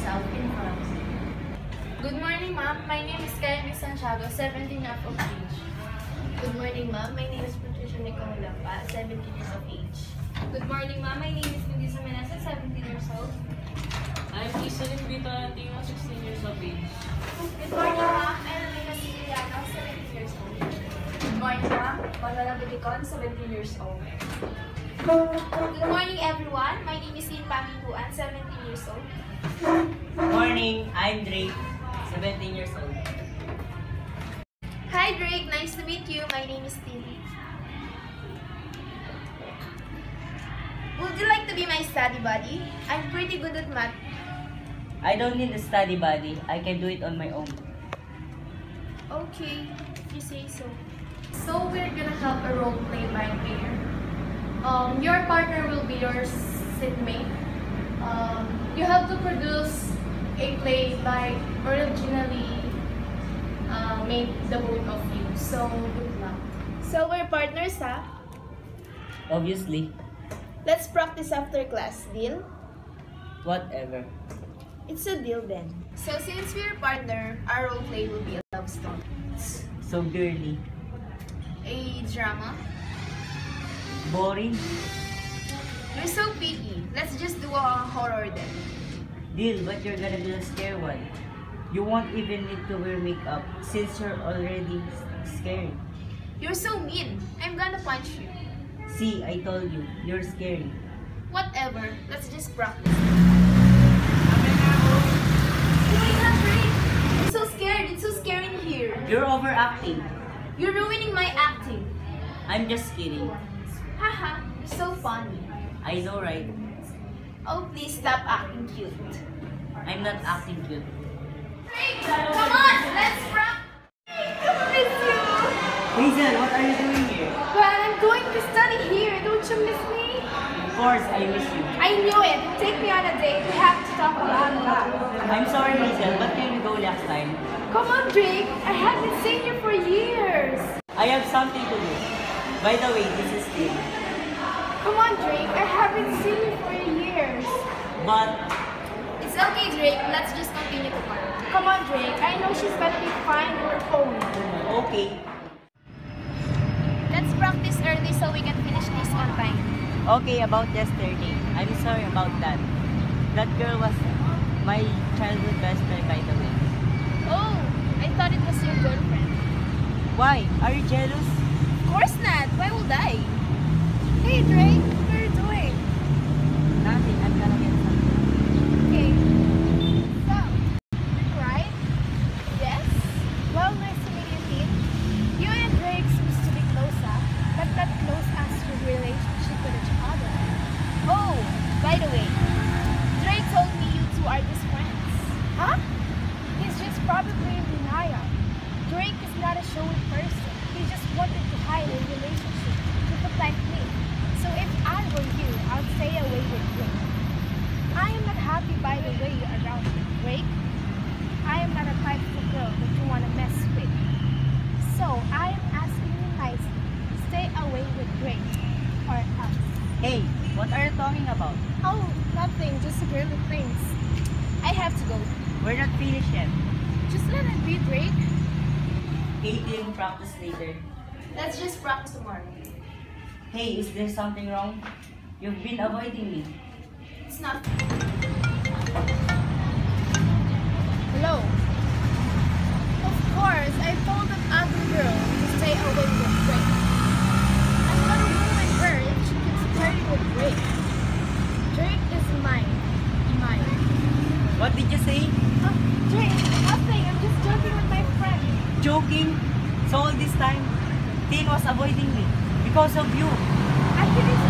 yourself in front. Good morning, ma'am. My name is Kayami Santiago, 17 years of age. Good morning, ma'am. My name is Patricia Nicole Lampa, 17 years of age. Good morning, ma'am. My name is Melissa Menasa, 17 years old. I'm Iselin Vito Antino, 16 years of age. Good morning, ma'am. Manuela 17 years old. Good morning, everyone. My name is Lynn Pamimbuan, 17 years old. Good Morning, I'm Drake, 17 years old. Hi, Drake. Nice to meet you. My name is Tilly. Would you like to be my study buddy? I'm pretty good at math. I don't need a study buddy. I can do it on my own. Okay, if you say so. So we're gonna have a role play by pair. Um, your partner will be your seatmate. Um, you have to produce a play by originally uh, made the both of you. So good luck. So we're partners, huh? Obviously, Let's practice after class. Deal? whatever. It's a deal then. So since we're partner, our role play will be a love story. So girly. A drama. Boring. You're so picky. Let's just do a horror then. Deal, but you're gonna be the scare one. You won't even need to wear makeup since you're already s- scared. You're so mean. I'm gonna punch you. See, I told you, you're scary. Whatever. Let's just practice. Wait, not great. I'm so scared. It's so scary in here. You're overacting. You're ruining my acting. I'm just kidding. Haha, you're so funny. I know, right? Oh, please stop acting cute. I'm not acting cute. Come on, let's practice. I miss you. Hazel, what are you doing here? Well, I'm going to study here. Don't you miss me? Of course, I miss you. I knew it. Take me on a date. We have to talk about that. I'm sorry, Hazel, but can we go last time? Come on, Drake. I haven't seen you for years. I have something to do. By the way, this is Tim. Come on, Drake. I haven't seen you for years. But It's okay, Drake. Let's just continue tomorrow. Come on, Drake. I know she's gonna be fine on her own. okay. Let's practice early so we can finish this on time. Okay, about yesterday. I'm sorry about that. That girl was my childhood best friend, by the way. Oh, I thought it was your girlfriend. Why? Are you jealous? Of course not. Why would I? Hey, Drake. What are you doing? Nothing. I'm gonna get something. Okay. So, right? Yes? Well, nice to meet you, Tim. You and Drake seems to be close, huh? But not close as your relationship with each other. Oh, by the way, Drake told me you two are just friends. Huh? He's just probably in denial. Drake is not a showy person. He just wanted to hide a relationship to protect me. So if I were you, I'd stay away with Drake. I am not happy by the way you're around me, Drake. I am not a type of girl that you want to mess with. So I am asking you nicely, stay away with Drake or us. Hey, what are you talking about? Oh, nothing, just a girly things. I have to go. We're not finished yet. Just let it be. Hey, Tim, practice later. Let's just practice tomorrow. Hey, is there something wrong? You've been avoiding me. It's not. Drake is mine. Mine. What did you say? Oh, Drake, nothing. I'm just joking with my friend. Joking? So all this time, Tin was avoiding me because of you. I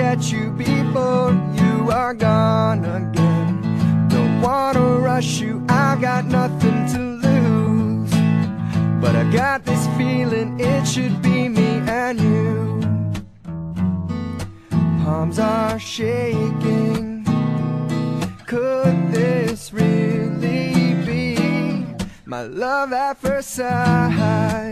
catch you before you are gone again. Don't wanna rush you, I've got nothing to lose. But I got this feeling it should be me and you. Palms are shaking. Could this really be my love at first sight?